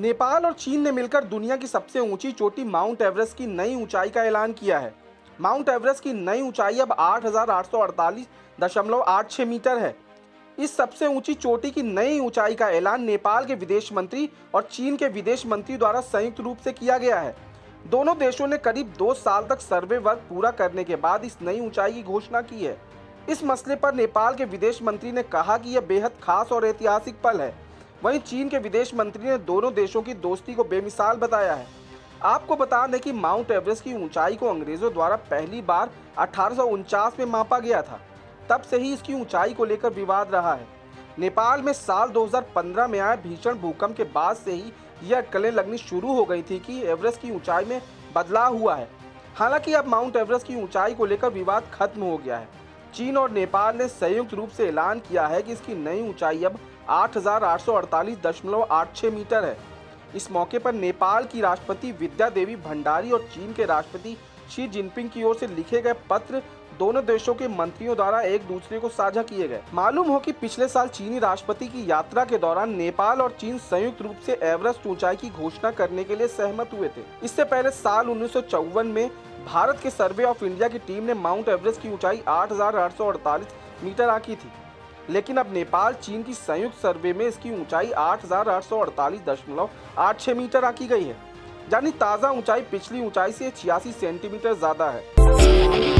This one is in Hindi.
नेपाल और चीन ने मिलकर दुनिया की सबसे ऊँची चोटी माउंट एवरेस्ट की नई ऊंचाई का ऐलान किया है। माउंट एवरेस्ट की नई ऊंचाई अब आठ मीटर है। इस सबसे ऊँची चोटी की नई ऊंचाई का ऐलान नेपाल के विदेश मंत्री और चीन के विदेश मंत्री द्वारा संयुक्त रूप से किया गया है। दोनों देशों ने करीब दो साल तक सर्वे वर्क पूरा करने के बाद इस नई ऊंचाई की घोषणा की है। इस मसले पर नेपाल के विदेश मंत्री ने कहा कि यह बेहद खास और ऐतिहासिक पल है। वहीं चीन के विदेश मंत्री ने दोनों देशों की दोस्ती को बेमिसाल बताया है। आपको बता दें कि माउंट एवरेस्ट की ऊंचाई को अंग्रेज़ों द्वारा पहली बार अठारह में मापा गया था। तब से ही इसकी ऊंचाई को लेकर विवाद रहा है। नेपाल में साल 2015 में आए भीषण भूकंप के बाद से ही यह अटकलें लगनी शुरू हो गई थी कि एवरेस्ट की ऊंचाई में बदलाव हुआ है। हालाँकि अब माउंट एवरेस्ट की ऊंचाई को लेकर विवाद खत्म हो गया है। चीन और नेपाल ने संयुक्त रूप से ऐलान किया है कि इसकी नई ऊंचाई अब आठ मीटर है। इस मौके पर नेपाल की राष्ट्रपति विद्या देवी भंडारी और चीन के राष्ट्रपति शी जिनपिंग की ओर से लिखे गए पत्र दोनों देशों के मंत्रियों द्वारा एक दूसरे को साझा किए गए। मालूम हो कि पिछले साल चीनी राष्ट्रपति की यात्रा के दौरान नेपाल और चीन संयुक्त रूप से एवरेस्ट ऊंचाई की घोषणा करने के लिए सहमत हुए थे। इससे पहले साल उन्नीस सौ चौवन में भारत के सर्वे ऑफ़ इंडिया की टीम ने माउंट एवरेस्ट की ऊंचाई आठ हज़ार आठ सौ अड़तालीस मीटर आकी थी। लेकिन अब नेपाल, चीन की संयुक्त सर्वे में इसकी ऊंचाई आठ मीटर आकी गई है। यानी ताज़ा ऊंचाई, पिछली ऊंचाई से छियासी सेंटीमीटर ज़्यादा है।